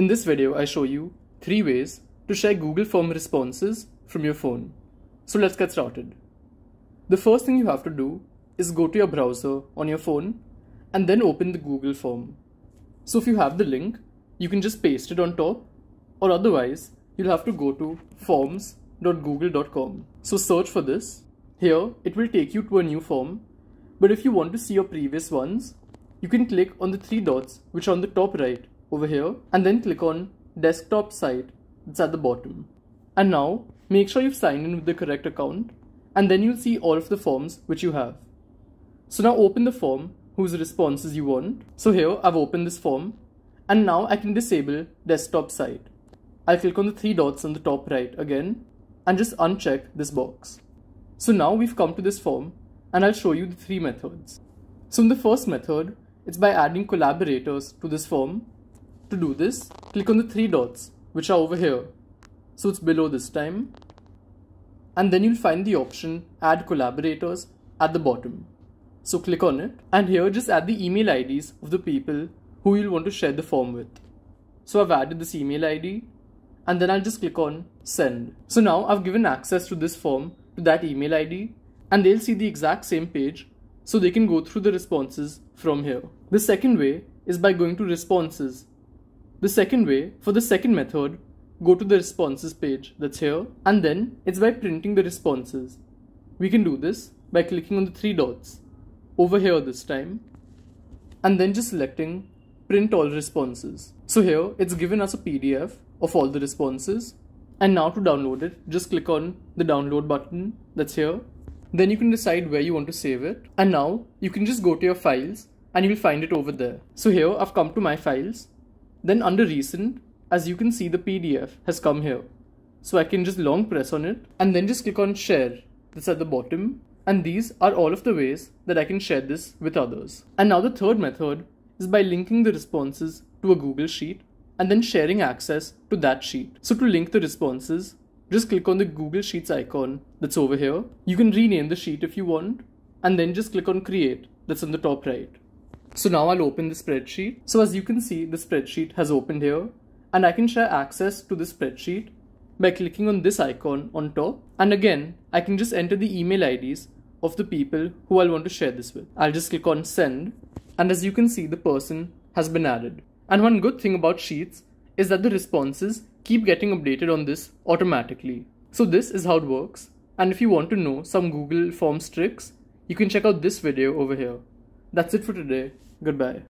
In this video, I show you three ways to share Google Form responses from your phone. So let's get started. The first thing you have to do is go to your browser on your phone and then open the Google form. So if you have the link, you can just paste it on top or otherwise you'll have to go to forms.google.com. So search for this. Here, it will take you to a new form. But if you want to see your previous ones, you can click on the three dots which are on the top right over here and then click on desktop site that's at the bottom. And now make sure you've signed in with the correct account and then you'll see all of the forms which you have. So now open the form whose responses you want. So here I've opened this form and now I can disable desktop site. I'll click on the three dots on the top right again and just uncheck this box. So now we've come to this form and I'll show you the three methods. So in the first method, it's by adding collaborators to this form. To do this, click on the three dots, which are over here. So it's below this time. And then you'll find the option add collaborators at the bottom. So click on it and here just add the email IDs of the people who you'll want to share the form with. So I've added this email ID and then I'll just click on send. So now I've given access to this form to that email ID and they'll see the exact same page so they can go through the responses from here. The second way is by going to responses. The second way, for the second method, go to the responses page that's here and then it's by printing the responses. We can do this by clicking on the three dots over here this time and then just selecting print all responses. So here it's given us a PDF of all the responses and now to download it just click on the download button that's here then you can decide where you want to save it. And now you can just go to your files and you'll find it over there. So here I've come to my files. Then under recent, as you can see the PDF has come here. So I can just long press on it and then just click on share that's at the bottom. And these are all of the ways that I can share this with others. And now the third method is by linking the responses to a Google Sheet and then sharing access to that sheet. So to link the responses, just click on the Google Sheets icon that's over here. You can rename the sheet if you want and then just click on create that's on the top right. So now I'll open the spreadsheet. So as you can see, the spreadsheet has opened here and I can share access to the spreadsheet by clicking on this icon on top. And again, I can just enter the email IDs of the people who I'll want to share this with. I'll just click on send and as you can see, the person has been added. And one good thing about Sheets is that the responses keep getting updated on this automatically. So this is how it works. And if you want to know some Google Forms tricks, you can check out this video over here. That's it for today. Goodbye.